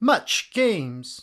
Much Games.